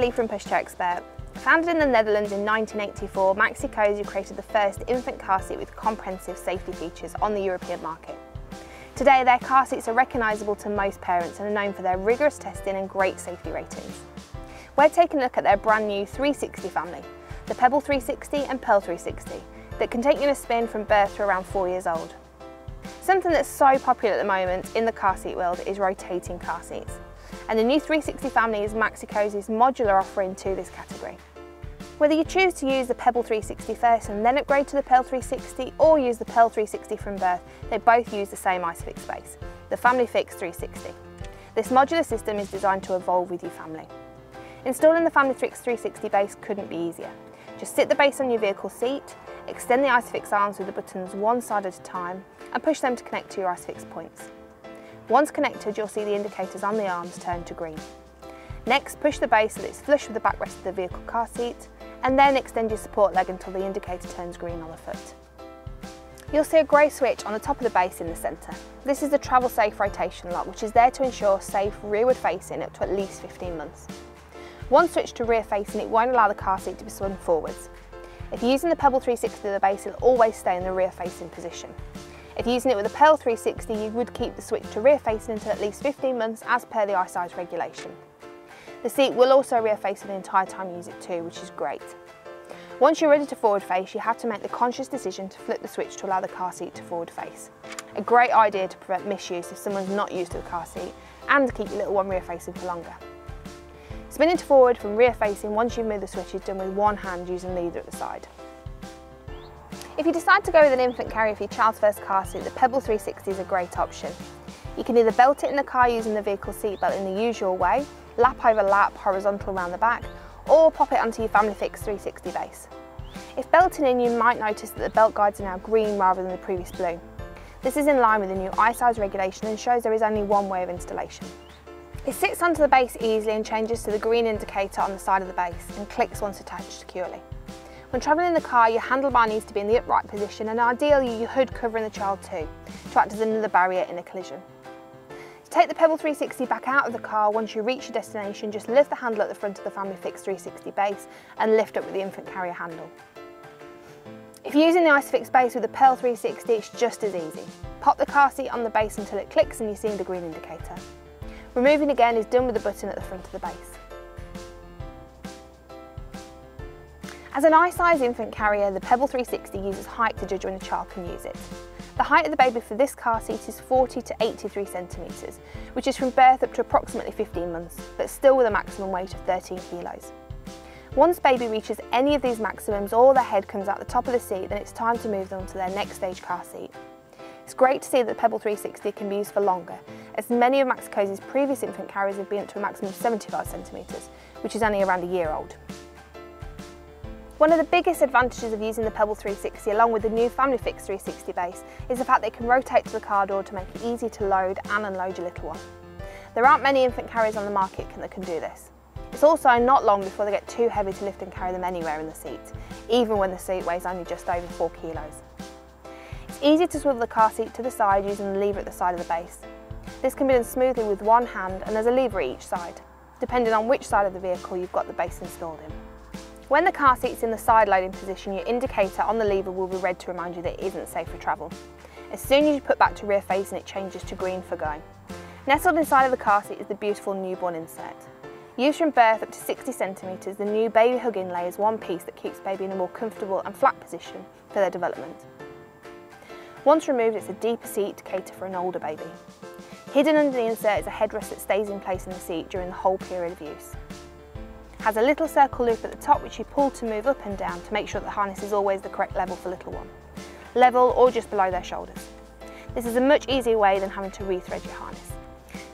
Kelly from Pushchair Expert. Founded in the Netherlands in 1984, Maxi-Cosi created the first infant car seat with comprehensive safety features on the European market. Today, their car seats are recognisable to most parents and are known for their rigorous testing and great safety ratings. We're taking a look at their brand new 360 family, the Pebble 360 and Pearl 360, that can take you on a spin from birth to around four years old. Something that's so popular at the moment in the car seat world is rotating car seats. And the new 360 family is Maxi-Cosi's modular offering to this category. Whether you choose to use the Pebble 360 first and then upgrade to the Pearl 360 or use the Pearl 360 from birth, they both use the same ISOFIX base, the FamilyFix 360. This modular system is designed to evolve with your family. Installing the FamilyFix 360 base couldn't be easier. Just sit the base on your vehicle seat, extend the ISOFIX arms with the buttons one side at a time and push them to connect to your ISOFIX points. Once connected, you'll see the indicators on the arms turn to green. Next, push the base so that it's flush with the backrest of the vehicle car seat and then extend your support leg until the indicator turns green on the foot. You'll see a grey switch on the top of the base in the centre. This is the travel safe rotation lock which is there to ensure safe rearward facing up to at least 15 months. One switch to rear facing it won't allow the car seat to be swung forwards. If you're using the Pebble 360 the base it'll always stay in the rear facing position. If using it with a Pearl 360 you would keep the switch to rear facing until at least 15 months as per the iSize regulation. The seat will also rear face for the entire time you use it too, which is great. Once you're ready to forward face, you have to make the conscious decision to flip the switch to allow the car seat to forward face. A great idea to prevent misuse if someone's not used to the car seat and to keep your little one rear facing for longer. Spinning to forward from rear facing once you've moved the switch is done with one hand using the leader at the side. If you decide to go with an infant carrier for your child's first car seat, the Pebble 360 is a great option. You can either belt it in the car using the vehicle seatbelt in the usual way, lap over lap, horizontal around the back, or pop it onto your FamilyFix 360 base. If belting in, you might notice that the belt guides are now green rather than the previous blue. This is in line with the new iSize regulation and shows there is only one way of installation. It sits onto the base easily and changes to the green indicator on the side of the base and clicks once attached securely. When travelling in the car, your handlebar needs to be in the upright position and ideally your hood covering the child too, to act as another barrier in a collision. To take the Pebble 360 back out of the car once you reach your destination, just lift the handle at the front of the FamilyFix 360 base and lift up with the infant carrier handle. If you're using the ISOFIX base with the Pearl 360, it's just as easy. Pop the car seat on the base until it clicks and you see the green indicator. Removing again is done with the button at the front of the base. As an iSize infant carrier, the Pebble 360 uses height to judge when a child can use it. The height of the baby for this car seat is 40 to 83 centimetres, which is from birth up to approximately 15 months, but still with a maximum weight of 13 kilos. Once baby reaches any of these maximums or their head comes out the top of the seat, then it's time to move them to their next stage car seat. It's great to see that the Pebble 360 can be used for longer, as many of Maxi-Cosi's previous infant carriers have been up to a maximum of 75 centimetres, which is only around a year old. One of the biggest advantages of using the Pebble 360 along with the new FamilyFix 360 base is the fact they can rotate to the car door to make it easy to load and unload your little one. There aren't many infant carriers on the market that can do this. It's also not long before they get too heavy to lift and carry them anywhere in the seat, even when the seat weighs only just over 4 kilos. It's easy to swivel the car seat to the side using the lever at the side of the base. This can be done smoothly with one hand and there's a lever at each side, depending on which side of the vehicle you've got the base installed in. When the car seat's in the side loading position, your indicator on the lever will be red to remind you that it isn't safe for travel. As soon as you put back to rear facing, it changes to green for going. Nestled inside of the car seat is the beautiful newborn insert. Used from birth up to 60 centimetres, the new baby hug inlay is one piece that keeps baby in a more comfortable and flat position for their development. Once removed, it's a deeper seat to cater for an older baby. Hidden under the insert is a headrest that stays in place in the seat during the whole period of use has a little circle loop at the top which you pull to move up and down to make sure the harness is always the correct level for little one. Level or just below their shoulders. This is a much easier way than having to rethread your harness.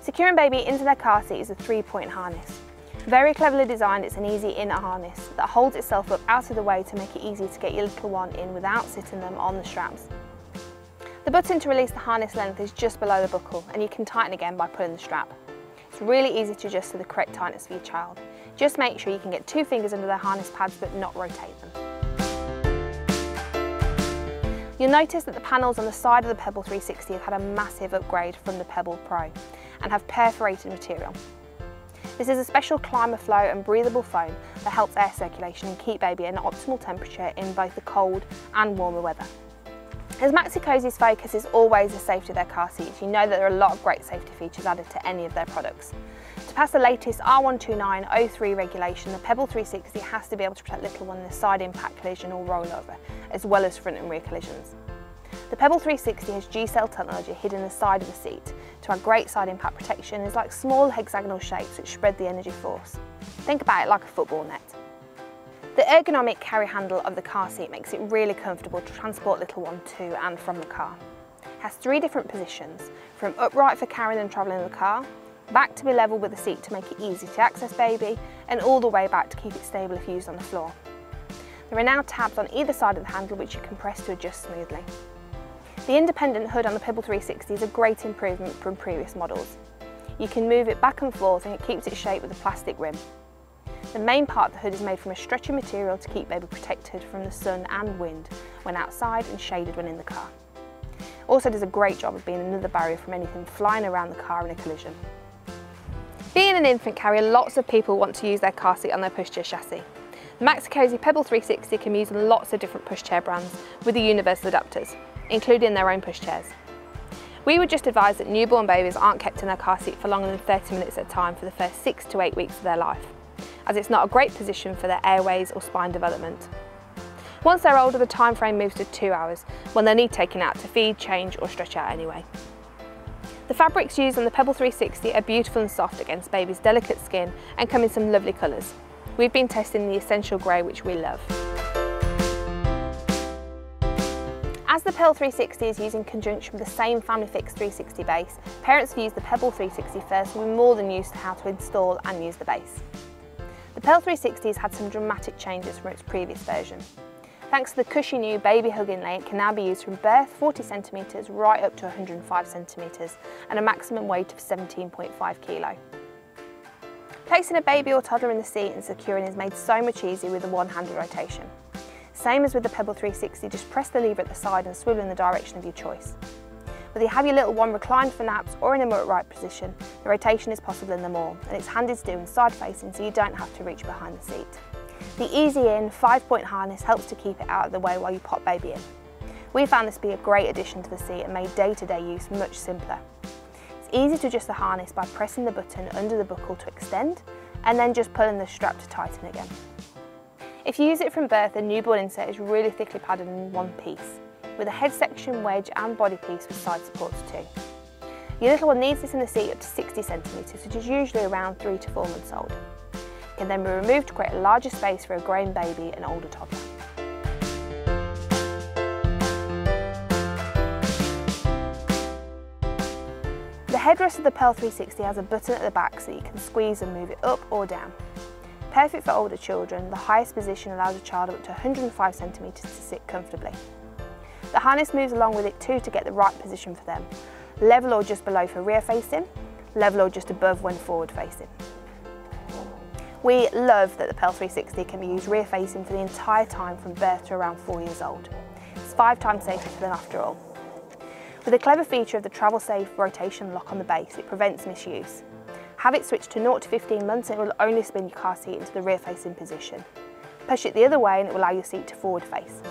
Securing baby into their car seat is a three-point harness. Very cleverly designed, it's an easy inner harness that holds itself up out of the way to make it easy to get your little one in without sitting them on the straps. The button to release the harness length is just below the buckle and you can tighten again by pulling the strap. It's really easy to adjust to the correct tightness for your child. Just make sure you can get two fingers under their harness pads but not rotate them. You'll notice that the panels on the side of the Pebble 360 have had a massive upgrade from the Pebble Pro and have perforated material. This is a special ClimaFlow and breathable foam that helps air circulation and keep baby at an optimal temperature in both the cold and warmer weather. As Maxi-Cosi's focus is always the safety of their car seats, you know that there are a lot of great safety features added to any of their products. Pass the latest R12903 regulation, the Pebble 360 has to be able to protect little one in a side impact collision or rollover, as well as front and rear collisions. The Pebble 360 has G-cell technology hidden in the side of the seat to add great side impact protection is like small hexagonal shapes which spread the energy force. Think about it like a football net. The ergonomic carry handle of the car seat makes it really comfortable to transport little one to and from the car. It has three different positions, from upright for carrying and travelling in the car, back to be level with the seat to make it easy to access baby, and all the way back to keep it stable if used on the floor. There are now tabs on either side of the handle which you can press to adjust smoothly. The independent hood on the Pebble 360 is a great improvement from previous models. You can move it back and forth and it keeps its shape with a plastic rim. The main part of the hood is made from a stretchy material to keep baby protected from the sun and wind when outside and shaded when in the car. Also does a great job of being another barrier from anything flying around the car in a collision. Being an infant carrier, lots of people want to use their car seat on their pushchair chassis. The Maxi-Cosi Pebble 360 can be used on lots of different pushchair brands with the universal adapters, including their own pushchairs. We would just advise that newborn babies aren't kept in their car seat for longer than 30 minutes at a time for the first six to eight weeks of their life as it's not a great position for their airways or spine development. Once they're older, the time frame moves to two hours, when they need taken out to feed, change or stretch out anyway. The fabrics used on the Pebble 360 are beautiful and soft against baby's delicate skin and come in some lovely colours. We've been testing the Essential Grey, which we love. As the Pearl 360 is used in conjunction with the same FamilyFix 360 base, parents have used the Pebble 360 first and we're more than used to how to install and use the base. The Pearl 360 has had some dramatic changes from its previous version. Thanks to the cushy new baby hug inlay, it can now be used from birth 40 centimetres right up to 105 centimetres and a maximum weight of 17.5 kilo. Placing a baby or toddler in the seat and securing is made so much easier with the one-handed rotation. Same as with the Pebble 360, just press the lever at the side and swivel in the direction of your choice. Whether you have your little one reclined for naps or in a upright position, the rotation is possible in them all, and it's handy to do in side facing so you don't have to reach behind the seat. The easy in five point harness helps to keep it out of the way while you pop baby in. We found this to be a great addition to the seat and made day-to-day -day use much simpler. It's easy to adjust the harness by pressing the button under the buckle to extend and then just pulling the strap to tighten again. If you use it from birth, the newborn insert is really thickly padded in one piece with a head section wedge and body piece with side supports too. Your little one needs this in the seat up to 60 centimetres, which is usually around 3 to 4 months old. Can then be removed to create a larger space for a growing baby and older toddler. The headrest of the Pearl 360 has a button at the back so you can squeeze and move it up or down. Perfect for older children, the highest position allows a child up to 105 centimetres to sit comfortably. The harness moves along with it too to get the right position for them. Level or just below for rear facing, level or just above when forward facing. We love that the Pearl 360 can be used rear facing for the entire time from birth to around four years old. It's five times safer for them after all. With a clever feature of the travel safe rotation lock on the base, it prevents misuse. Have it switched to 0 to 15 months and it will only spin your car seat into the rear facing position. Push it the other way and it will allow your seat to forward face.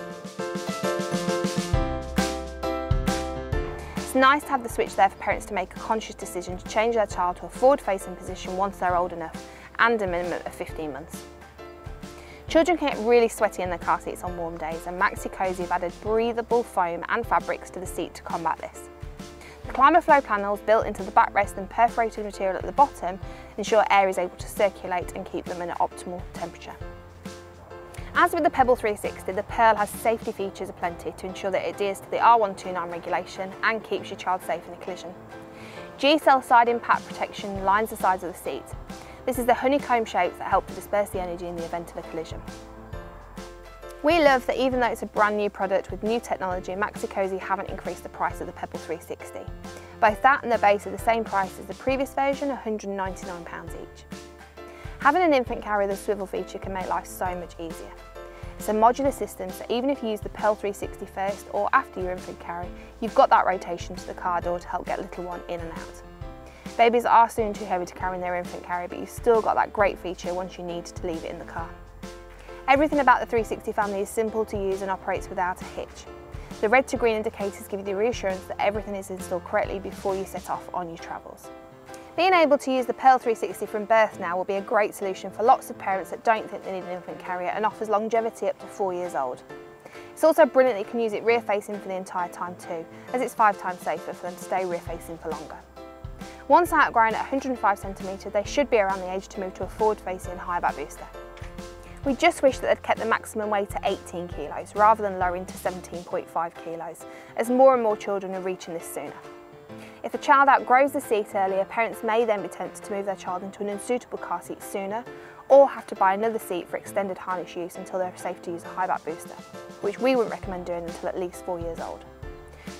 It's nice to have the switch there for parents to make a conscious decision to change their child to a forward-facing position once they're old enough and a minimum of 15 months. Children can get really sweaty in their car seats on warm days and Maxi-Cosi have added breathable foam and fabrics to the seat to combat this. The ClimaFlow panels built into the backrest and perforated material at the bottom ensure air is able to circulate and keep them in an optimal temperature. As with the Pebble 360, the Pearl has safety features aplenty to ensure that it adheres to the R129 regulation and keeps your child safe in a collision. G-cell side impact protection lines the sides of the seat. This is the honeycomb shapes that help to disperse the energy in the event of a collision. We love that even though it's a brand new product with new technology, Maxi-Cosi haven't increased the price of the Pebble 360. Both that and the base are the same price as the previous version, £199 each. Having an infant carrier with a swivel feature can make life so much easier. It's a modular system, so even if you use the Pearl 360 first or after your infant carry, you've got that rotation to the car door to help get little one in and out. Babies are soon too heavy to carry in their infant carrier, but you've still got that great feature once you need to leave it in the car. Everything about the 360 family is simple to use and operates without a hitch. The red to green indicators give you the reassurance that everything is installed correctly before you set off on your travels. Being able to use the Pearl 360 from birth now will be a great solution for lots of parents that don't think they need an infant carrier and offers longevity up to four years old. It's also brilliant that you can use it rear facing for the entire time too, as it's five times safer for them to stay rear facing for longer. Once outgrown at 105 cm, they should be around the age to move to a forward facing high back booster. We just wish that they'd kept the maximum weight at 18 kilos rather than lowering to 17.5 kilos, as more and more children are reaching this sooner. If a child outgrows the seat earlier, parents may then be tempted to move their child into an unsuitable car seat sooner or have to buy another seat for extended harness use until they're safe to use a high back booster, which we wouldn't recommend doing until at least four years old.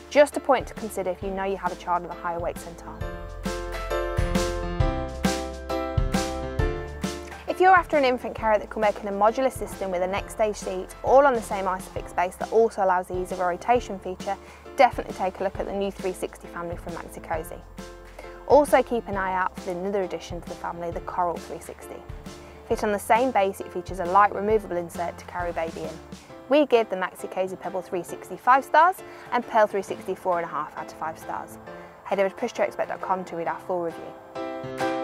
Just a point to consider if you know you have a child in a higher weight centile. If you're after an infant carrier that can work in a modular system with a next stage seat, all on the same Isofix base that also allows the ease of a rotation feature, definitely take a look at the new 360 family from Maxi-Cosi. Also keep an eye out for another addition to the family, the Coral 360. Fit on the same base, it features a light removable insert to carry baby in. We give the Maxi-Cosi Pebble 360 5 stars and Pearl 360 4.5 out of 5 stars. Head over to pushchairexpert.com to read our full review.